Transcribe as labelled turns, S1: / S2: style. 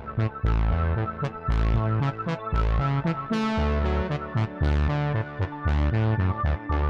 S1: Thank you.